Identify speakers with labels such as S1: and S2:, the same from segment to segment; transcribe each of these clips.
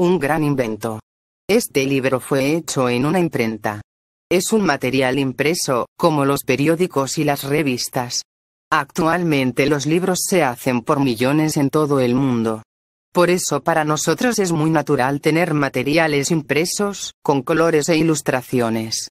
S1: Un gran invento. Este libro fue hecho en una imprenta. Es un material impreso, como los periódicos y las revistas. Actualmente los libros se hacen por millones en todo el mundo. Por eso para nosotros es muy natural tener materiales impresos, con colores e ilustraciones.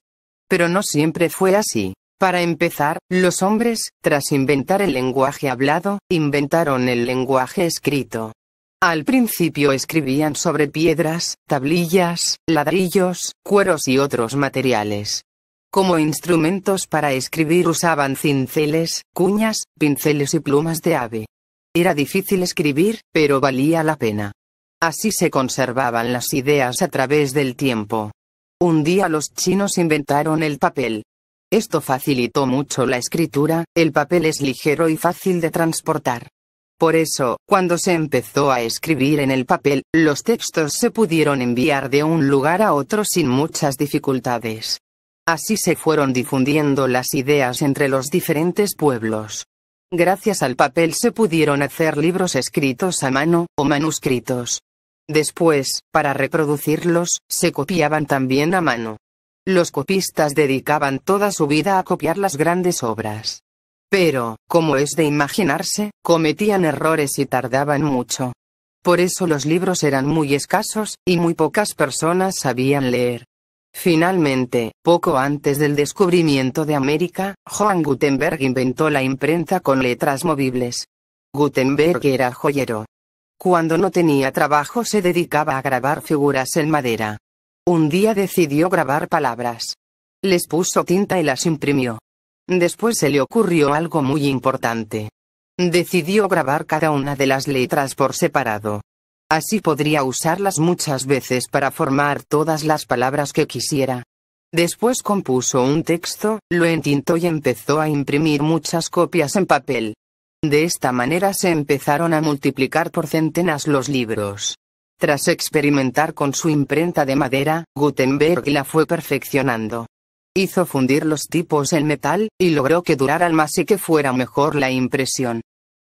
S1: Pero no siempre fue así. Para empezar, los hombres, tras inventar el lenguaje hablado, inventaron el lenguaje escrito. Al principio escribían sobre piedras, tablillas, ladrillos, cueros y otros materiales. Como instrumentos para escribir usaban cinceles, cuñas, pinceles y plumas de ave. Era difícil escribir, pero valía la pena. Así se conservaban las ideas a través del tiempo. Un día los chinos inventaron el papel. Esto facilitó mucho la escritura, el papel es ligero y fácil de transportar. Por eso, cuando se empezó a escribir en el papel, los textos se pudieron enviar de un lugar a otro sin muchas dificultades. Así se fueron difundiendo las ideas entre los diferentes pueblos. Gracias al papel se pudieron hacer libros escritos a mano, o manuscritos. Después, para reproducirlos, se copiaban también a mano. Los copistas dedicaban toda su vida a copiar las grandes obras. Pero, como es de imaginarse, cometían errores y tardaban mucho. Por eso los libros eran muy escasos, y muy pocas personas sabían leer. Finalmente, poco antes del descubrimiento de América, Johann Gutenberg inventó la imprenta con letras movibles. Gutenberg era joyero. Cuando no tenía trabajo se dedicaba a grabar figuras en madera. Un día decidió grabar palabras. Les puso tinta y las imprimió. Después se le ocurrió algo muy importante. Decidió grabar cada una de las letras por separado. Así podría usarlas muchas veces para formar todas las palabras que quisiera. Después compuso un texto, lo entintó y empezó a imprimir muchas copias en papel. De esta manera se empezaron a multiplicar por centenas los libros. Tras experimentar con su imprenta de madera, Gutenberg la fue perfeccionando. Hizo fundir los tipos en metal, y logró que duraran más y que fuera mejor la impresión.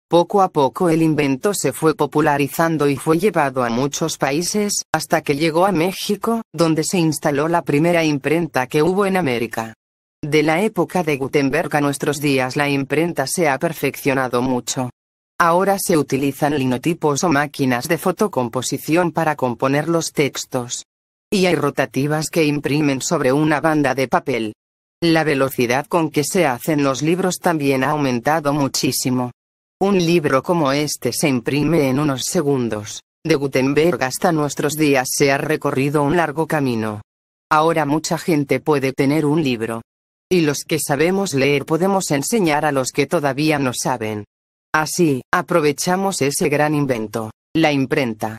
S1: Poco a poco el invento se fue popularizando y fue llevado a muchos países, hasta que llegó a México, donde se instaló la primera imprenta que hubo en América. De la época de Gutenberg a nuestros días la imprenta se ha perfeccionado mucho. Ahora se utilizan linotipos o máquinas de fotocomposición para componer los textos. Y hay rotativas que imprimen sobre una banda de papel. La velocidad con que se hacen los libros también ha aumentado muchísimo. Un libro como este se imprime en unos segundos. De Gutenberg hasta nuestros días se ha recorrido un largo camino. Ahora mucha gente puede tener un libro. Y los que sabemos leer podemos enseñar a los que todavía no saben. Así, aprovechamos ese gran invento, la imprenta.